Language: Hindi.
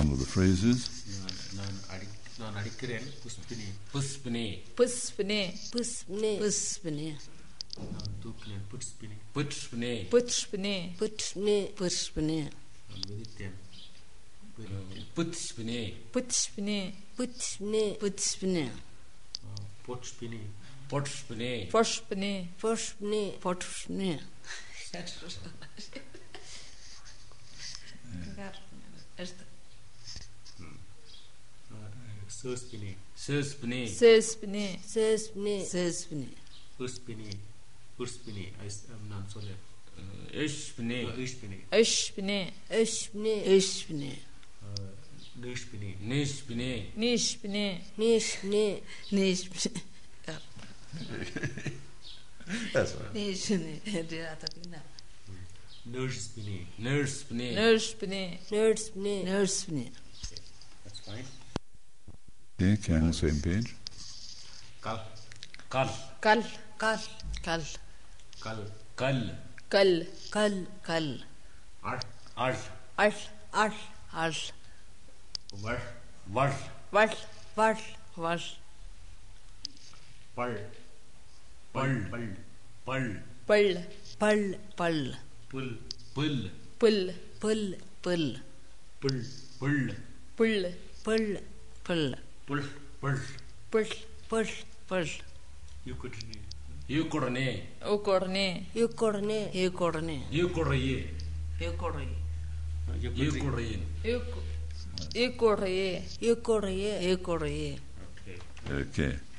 sound of the phrases. நான் நான் அடி நான் அடிக்கிறேன் புஷ்பினி புஷ்பினி புஷ்பினி புஷ்பினி புஷ்பினி நான் தூக்கினேன் புஷ்பினி புஷ்பினி புஷ்பினி புஷ்பினி புஷ்பினி நான் விதித்தேன் புஷ்பினி புஷ்பினி புஷ்பினி புஷ்பினி பொட்ஸ்பினி புஷ்பினி புஷ்பினி புஷ்பினி புஷ்பினி Sözbini. Sözbini. Sözbini. Sözbini. Sözbini. Özbini. Özbini ist im Namen Solle. Ee, Özbini. Özbini. Özbini. Özbini. Özbini. Nişbini. Nişbini. Nişbini. Nişbini. Nişbini. Nişbini. Nurspini. Nurspini. Nurspini. Nurspini. Nurspini. That's fine. ठीक है on same page. कल कल कल कल कल कल कल कल कल कल अर्थ अर्थ अर्थ अर्थ अर्थ वर्ष वर्ष वर्ष वर्ष वर्ष पल पल पल पल पल पल पल पुल पुल पुल पुल पुल पुल पुल पुल पुल पुल Pull, pull. Pull, pull. Pull. Yukurne. Yukurne. Ukurne. You Yukurne. Yukurye. Yukurye. You Yukurye. Yukurye. Yukurye. Okay. Okay.